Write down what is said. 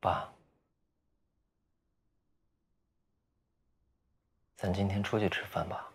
爸。咱今天出去吃饭吧。